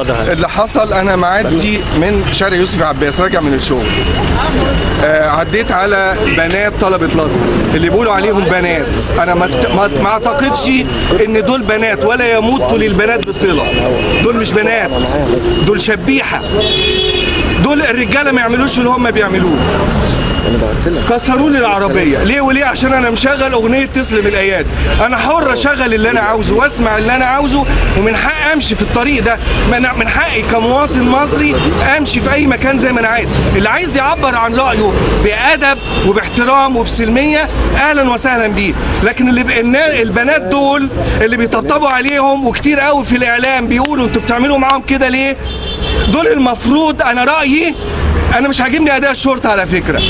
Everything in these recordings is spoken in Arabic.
اتفضل. اللي حصل أنا معدي من شارع يوسف عباس راجع من الشغل. آه عديت على بنات طلبة الازهر اللي بيقولوا عليهم بنات. أنا ما ما أعتقدش إن دول بنات ولا يموتوا للبنات بصلة. دول مش بنات دول شبيحة. دول الرجالة ما يعملوش اللي هم بيعملوه. كسروا لي العربية. ليه وليه؟ عشان أنا مشغل أغنية تسلم الايادي أنا حر أشغل اللي أنا عاوزه وأسمع اللي أنا عاوزه ومن حقي أمشي في الطريق ده. من حقي كمواطن مصري أمشي في أي مكان زي ما أنا عايز. اللي عايز يعبر عن رأيه بأدب وباحترام وبسلمية أهلا وسهلا بيه. لكن اللي البنات دول اللي بيطبطبوا عليهم وكتير قوي في الإعلام بيقولوا أنتوا بتعملوا معاهم كده ليه؟ دول المفروض أنا رأيي أنا مش عاجبني أداء الشرطة على فكرة.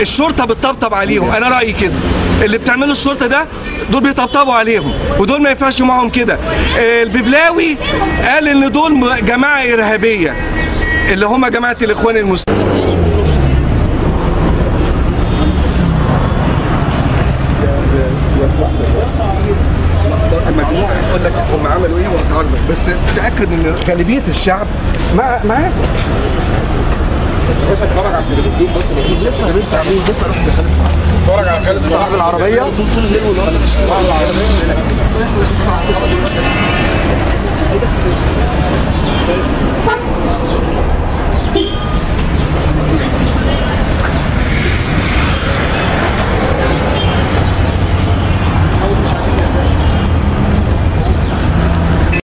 الشرطة بتطبطب عليهم أنا رأيي كده. اللي بتعمله الشرطة ده دول بيطبطبوا عليهم ودول ما ينفعش معاهم كده. آه، الببلاوي قال إن دول جماعة إرهابية اللي هم جماعة الإخوان المسلمين. المجموعه يقول لك هم عملوا إيه وهتعرض بس تأكد إن غالبية الشعب مع معاك صاحب العربية؟